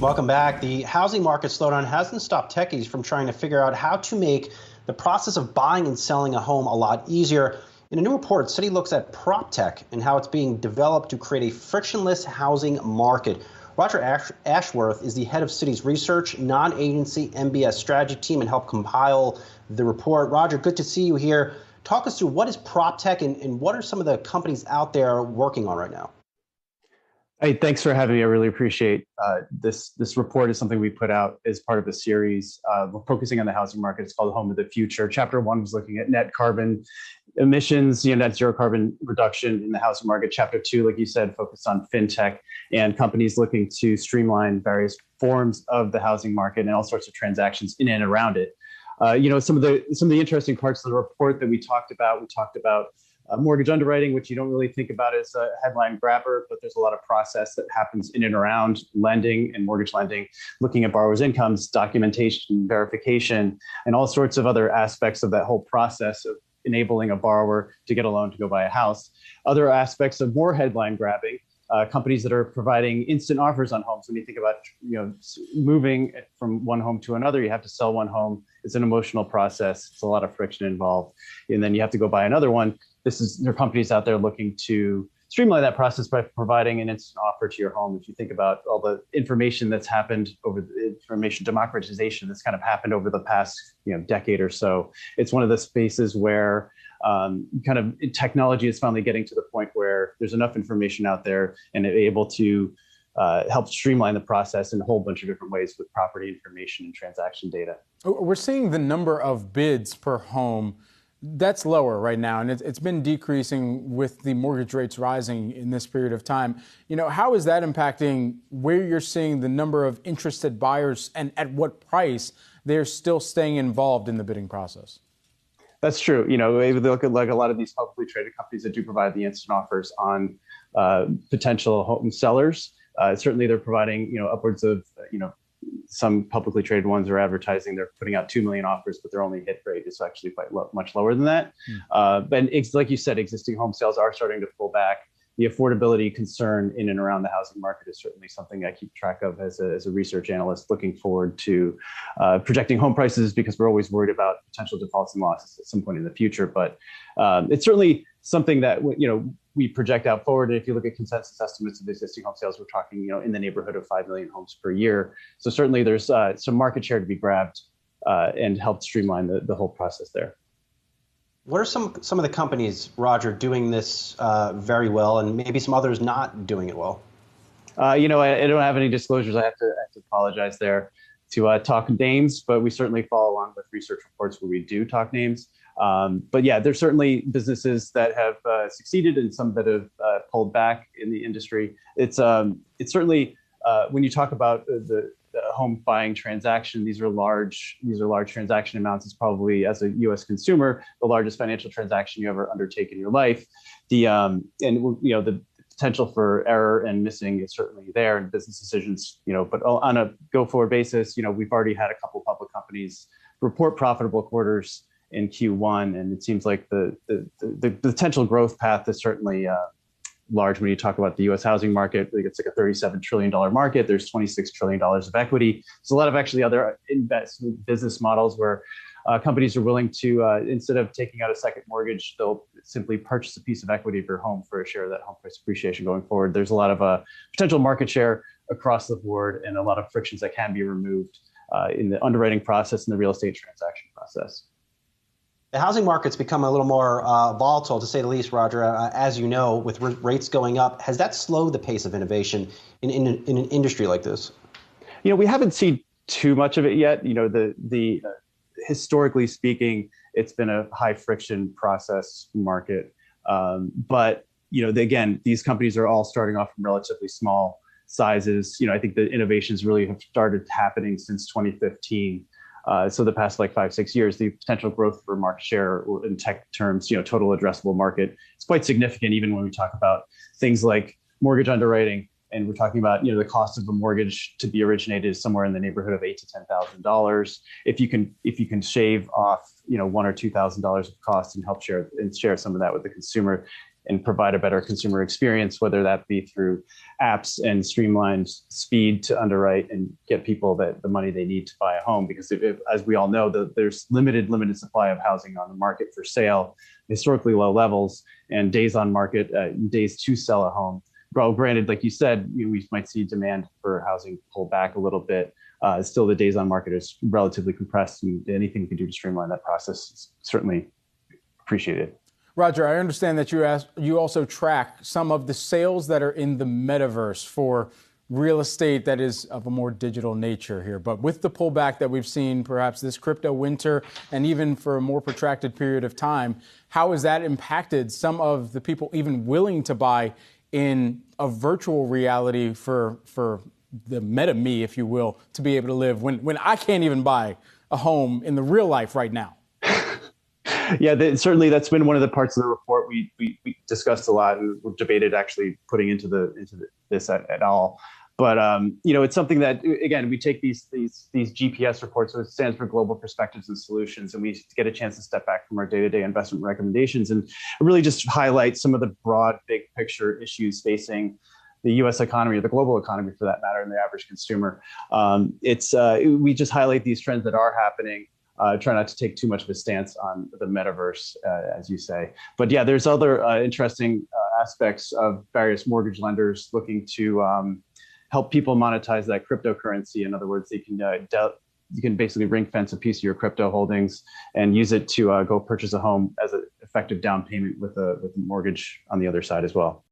Welcome back. The housing market slowdown hasn't stopped techies from trying to figure out how to make the process of buying and selling a home a lot easier. In a new report, Citi looks at prop tech and how it's being developed to create a frictionless housing market. Roger Ash- Ashworth is the head of Citi's research, non agency MBS strategy team and helped compile the report. Roger, good to see you here. Talk us through what is prop tech and, and what are some of the companies out there working on right now? Hey, thanks for having me. I really appreciate uh, this. This report is something we put out as part of a series. Uh, we're focusing on the housing market. It's called Home of the Future. Chapter one was looking at net carbon emissions, you know, net zero carbon reduction in the housing market. Chapter two, like you said, focused on fintech and companies looking to streamline various forms of the housing market and all sorts of transactions in and around it. Uh, you know, some of the some of the interesting parts of the report that we talked about. We talked about uh, mortgage underwriting, which you don't really think about as a headline grabber, but there's a lot of process that happens in and around lending and mortgage lending, looking at borrowers' incomes, documentation, verification, and all sorts of other aspects of that whole process of enabling a borrower to get a loan to go buy a house. Other aspects of more headline grabbing. Uh, companies that are providing instant offers on homes. When you think about you know moving from one home to another, you have to sell one home. It's an emotional process. It's a lot of friction involved, and then you have to go buy another one this is there are companies out there looking to streamline that process by providing an instant offer to your home. If you think about all the information that's happened over the information democratization that's kind of happened over the past you know decade or so, it's one of the spaces where um, kind of technology is finally getting to the point where there's enough information out there and able to uh, help streamline the process in a whole bunch of different ways with property information and transaction data. We're seeing the number of bids per home that's lower right now, and it's been decreasing with the mortgage rates rising in this period of time. You know, how is that impacting where you're seeing the number of interested buyers and at what price they're still staying involved in the bidding process? That's true. You know, if they look at like a lot of these publicly traded companies that do provide the instant offers on uh, potential home sellers, uh, certainly they're providing you know upwards of you know some publicly traded ones are advertising they're putting out 2 million offers but their only hit rate is actually quite much lower than that mm. uh, but ex- like you said existing home sales are starting to pull back the affordability concern in and around the housing market is certainly something I keep track of as a, as a research analyst, looking forward to uh, projecting home prices because we're always worried about potential defaults and losses at some point in the future. But um, it's certainly something that you know we project out forward. And if you look at consensus estimates of existing home sales, we're talking, you know, in the neighborhood of 5 million homes per year. So certainly there's uh, some market share to be grabbed uh, and help streamline the, the whole process there. What are some some of the companies, Roger, doing this uh, very well, and maybe some others not doing it well? Uh, you know, I, I, don't have any disclosures. I have to, I have to apologize there to uh, talk names, but we certainly follow along with research reports where we do talk names. Um, but yeah, there's certainly businesses that have uh, succeeded and some that have uh, pulled back in the industry. It's um, it's certainly uh, when you talk about the, the, home buying transaction, these are large these are large transaction amounts. It's probably as a U.S. consumer the largest financial transaction you ever undertake in your life. The um, and you know the potential for error and missing is certainly there in business decisions. You know, but on a go forward basis, you know we've already had a couple public companies report profitable quarters in Q1, and it seems like the the, the, the potential growth path is certainly uh, large. When you talk about the U.S. housing market, it's like a 37 trillion dollar market. There's 26 trillion dollars of equity. There's a lot of actually other investment business models where uh, companies are willing to uh, instead of taking out a second mortgage, they'll simply purchase a piece of equity of your home for a share of that home price appreciation going forward. There's a lot of uh, potential market share across the board, and a lot of frictions that can be removed uh, in the underwriting process and the real estate transaction process. The housing market's become a little more uh, volatile, to say the least, Roger. Uh, as you know, with r- rates going up, has that slowed the pace of innovation in, in, in, an industry like this? You know, we haven't seen too much of it yet. You know, the the uh, historically speaking, it's been a high friction process market. Um, but you know, the, again, these companies are all starting off from relatively small sizes. You know, I think the innovations really have started happening since 2015. Uh, so the past like five six years, the potential growth for market share in tech terms, you know, total addressable market, it's quite significant. Even when we talk about things like mortgage underwriting, and we're talking about you know the cost of a mortgage to be originated is somewhere in the neighborhood of eight to ten thousand dollars. If you can if you can shave off you know one or two thousand dollars of cost and help share and share some of that with the consumer, and provide a better consumer experience, whether that be through apps and streamlined speed to underwrite and get people that the money they need to buy a home. Because if, if, as we all know, the, there's limited limited supply of housing on the market for sale, historically low levels, and days on market, uh, days to sell a home. Well, granted, like you said, we might see demand for housing pull back a little bit. Uh, still, the days on market is relatively compressed, and anything we can do to streamline that process is certainly appreciated. Roger, I understand that you ask, you also track some of the sales that are in the metaverse for real estate that is of a more digital nature here. But with the pullback that we've seen perhaps this crypto winter and even for a more protracted period of time, how has that impacted some of the people even willing to buy in a virtual reality for for the meta me, if you will, to be able to live when when I can't even buy a home in the real life right now? yeah, certainly that's been one of the parts of the report we, we, we discussed a lot and debated actually putting into the into the, this at, at, all. But um, you know, it's something that again we take these these these GPS reports, so it stands for Global Perspectives and Solutions, and we get a chance to step back from our day-to-day investment recommendations and really just highlight some of the broad, big picture issues facing the U.S. economy or the global economy, for that matter, and the average consumer. Um, it's uh, we just highlight these trends that are happening uh, try not to take too much of a stance on the metaverse, uh, as you say. But yeah, there's other uh, interesting uh, aspects of various mortgage lenders looking to um, help people monetize that cryptocurrency. In other words, they can uh, de- you can basically ring fence a piece of your crypto holdings and use it to uh, go purchase a home as an effective down payment with a with a mortgage on the other side as well.